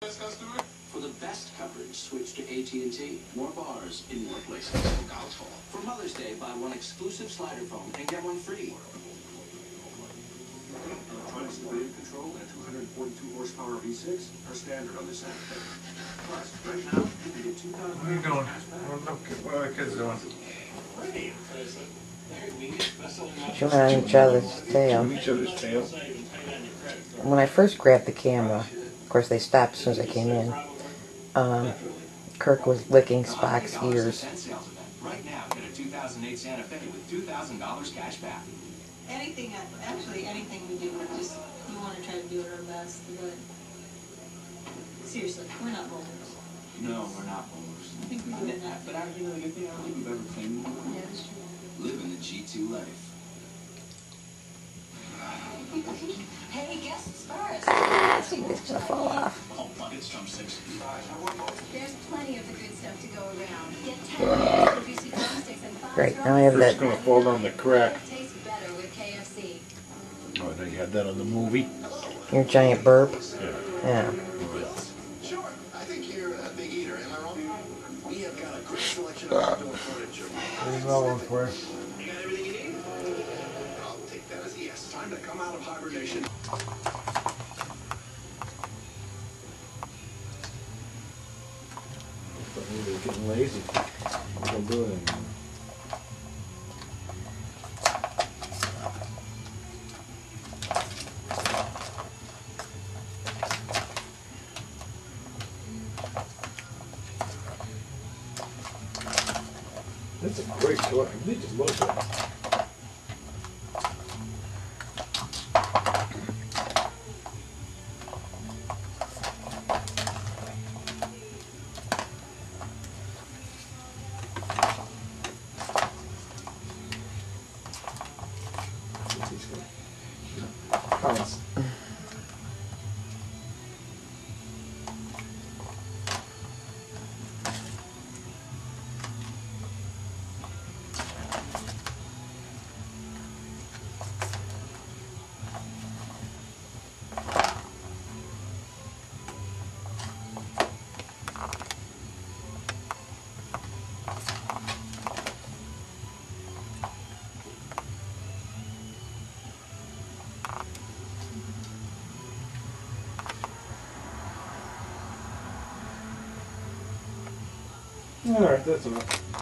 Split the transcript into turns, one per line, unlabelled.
For the best coverage, switch to AT&T. More bars in more places. For Mother's Day, buy one exclusive slider phone and get one free. Electronic stability control and 242 horsepower V6 are standard on this Santa Fe. Plus, right now, you can get 2,000
What are you doing? What are the- what are the kids doing?
chewing on each other's tail.
Each other's tail.
When I first grabbed the camera, of course they stopped as soon as I came in. Um, Kirk was licking Spock's ears.
Right now, get a 2008 Santa Fe with $2,000 cash back.
Anything, actually, anything we do, we just, we want to try to do it our best, but seriously, we're not bowlers.
No, we're not bowlers.
I think we're doing that.
But I, you know, the good thing, I don't think we've ever claimed one.
Yeah, that's true.
Living the G2 life.
Hey, guests first.
It's gonna fall off.
Oh, buckets from 65.
There's plenty of the good stuff to go around. Get 10 layers juicy drumsticks and five
Great, now I have that.
It's gonna fall down the crack.
Tastes better with KFC.
Oh, now you had that on the movie?
Your giant burp.
Yeah.
Yeah.
Sure. I think you're a big eater, am I wrong? We have got a great selection of ah. outdoor furniture.
There's no one for it.
You got everything you need? I'll take that as a yes. Time to come out of hibernation.
Getting lazy. Don't do it anymore. That's a great toy. I really just love that. Gonna pounce. All right, that's enough.